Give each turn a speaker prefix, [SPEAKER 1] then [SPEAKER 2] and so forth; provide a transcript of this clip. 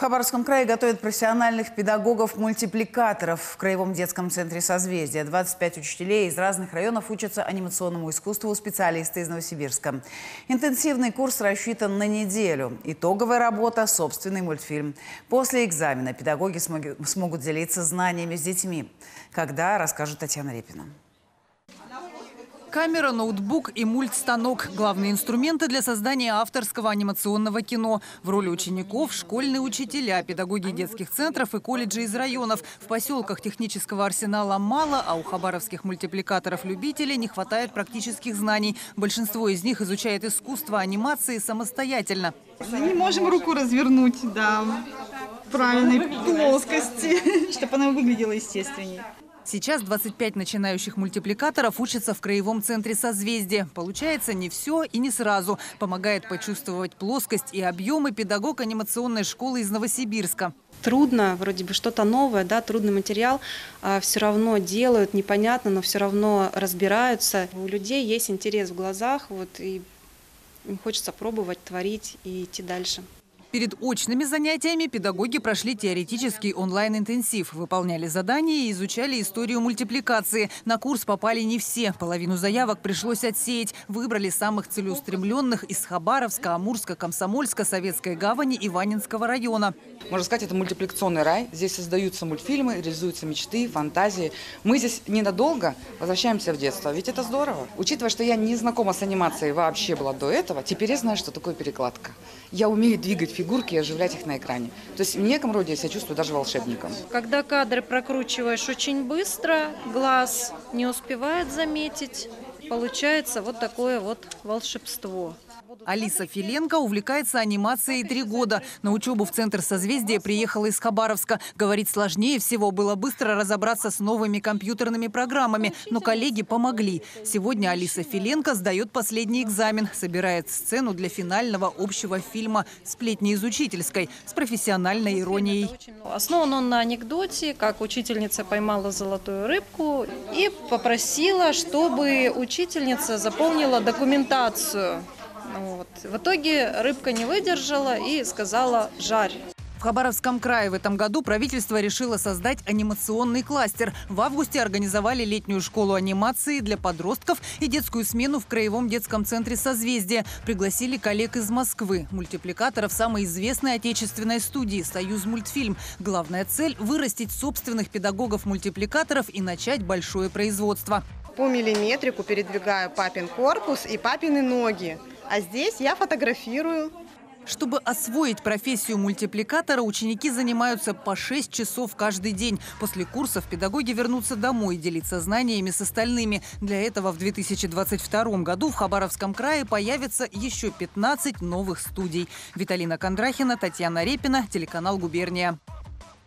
[SPEAKER 1] Хабаровском крае готовят профессиональных педагогов-мультипликаторов. В Краевом детском центре «Созвездие» 25 учителей из разных районов учатся анимационному искусству у специалиста из Новосибирска. Интенсивный курс рассчитан на неделю. Итоговая работа – собственный мультфильм. После экзамена педагоги смогут делиться знаниями с детьми. Когда, расскажет Татьяна Репина.
[SPEAKER 2] Камера, ноутбук и мультстанок – главные инструменты для создания авторского анимационного кино. В роли учеников – школьные учителя, педагоги детских центров и колледжей из районов. В поселках технического арсенала мало, а у хабаровских мультипликаторов-любителей не хватает практических знаний. Большинство из них изучает искусство анимации самостоятельно.
[SPEAKER 3] Не можем руку развернуть, да, правильной плоскости, чтобы она выглядела естественнее.
[SPEAKER 2] Сейчас 25 начинающих мультипликаторов учатся в Краевом центре созвездия. Получается не все и не сразу. Помогает почувствовать плоскость и объемы педагог анимационной школы из Новосибирска.
[SPEAKER 4] Трудно, вроде бы что-то новое, да, трудный материал, а все равно делают, непонятно, но все равно разбираются. У людей есть интерес в глазах, вот, и им хочется пробовать, творить и идти дальше.
[SPEAKER 2] Перед очными занятиями педагоги прошли теоретический онлайн-интенсив, выполняли задания и изучали историю мультипликации. На курс попали не все. Половину заявок пришлось отсеять. Выбрали самых целеустремленных из Хабаровска, Амурска, Комсомольска, Советской гавани и Ванинского района.
[SPEAKER 5] Можно сказать, это мультипликационный рай. Здесь создаются мультфильмы, реализуются мечты, фантазии. Мы здесь ненадолго возвращаемся в детство. Ведь это здорово. Учитывая, что я не знакома с анимацией вообще была до этого, теперь я знаю, что такое перекладка. Я умею двигать фигурки и оживлять их на экране. То есть в неком роде я себя чувствую даже волшебником.
[SPEAKER 6] Когда кадры прокручиваешь очень быстро, глаз не успевает заметить, получается вот такое вот волшебство.
[SPEAKER 2] Алиса Филенко увлекается анимацией три года. На учебу в Центр созвездия приехала из Хабаровска. Говорит, сложнее всего было быстро разобраться с новыми компьютерными программами. Но коллеги помогли. Сегодня Алиса Филенко сдает последний экзамен. Собирает сцену для финального общего фильма «Сплетни из учительской» с профессиональной иронией.
[SPEAKER 6] Основан он на анекдоте, как учительница поймала золотую рыбку и попросила, чтобы учительница заполнила документацию вот. В итоге рыбка не выдержала и сказала «жарь».
[SPEAKER 2] В Хабаровском крае в этом году правительство решило создать анимационный кластер. В августе организовали летнюю школу анимации для подростков и детскую смену в Краевом детском центре «Созвездие». Пригласили коллег из Москвы, мультипликаторов самой известной отечественной студии «Союз мультфильм». Главная цель – вырастить собственных педагогов-мультипликаторов и начать большое производство.
[SPEAKER 7] По миллиметрику передвигаю папин корпус и папины ноги. А здесь я фотографирую.
[SPEAKER 2] Чтобы освоить профессию мультипликатора, ученики занимаются по 6 часов каждый день. После курсов педагоги вернутся домой делиться знаниями с остальными. Для этого в 2022 году в Хабаровском крае появится еще 15 новых студий. Виталина Кондрахина, Татьяна Репина, телеканал «Губерния».